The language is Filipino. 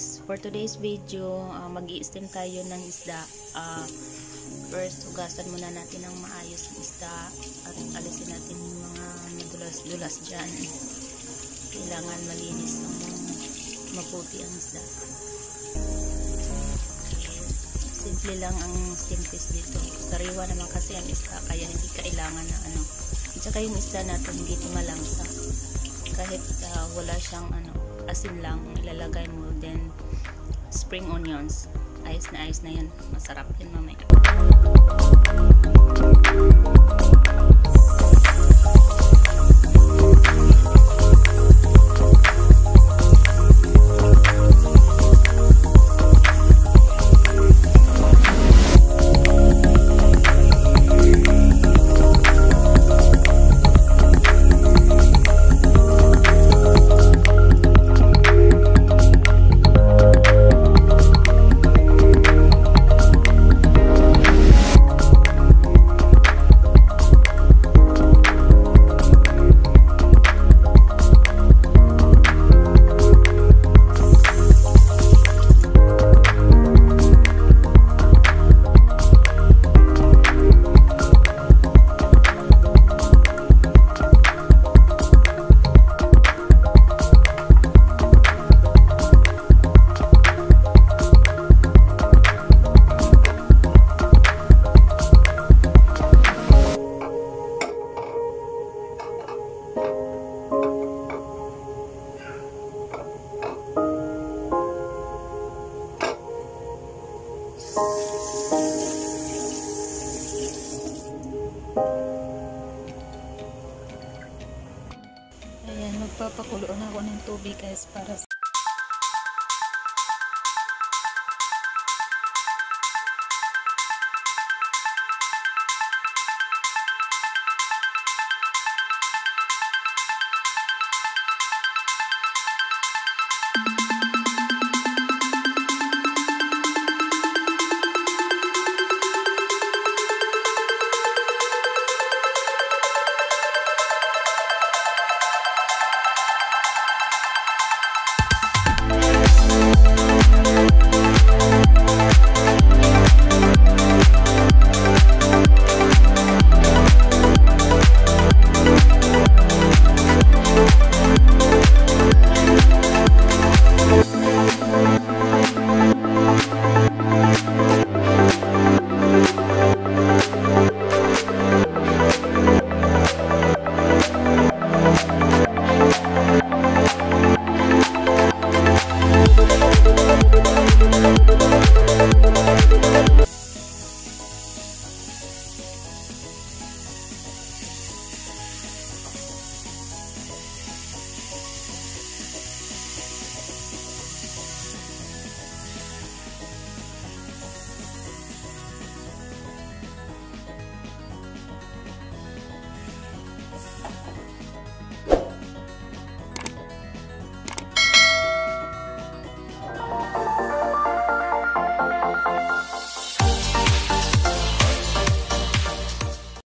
for today's video, uh, mag steam tayo ng isda. Uh, first, hugasan muna natin ng maayos ang isda at alisin natin yung mga madulas-dulas dyan. Kailangan malinis ng maputi ang isda. Simple lang ang steam fish dito. Sariwa naman kasi ang isda kaya hindi kailangan na ano. At saka yung isda natin hindi tumalangsa. Kahit uh, wala siyang ano, asin lang ilalagay mo then spring onions. Ayos na ayos na yan masarap yan mamaya Na ako ng tubig guys para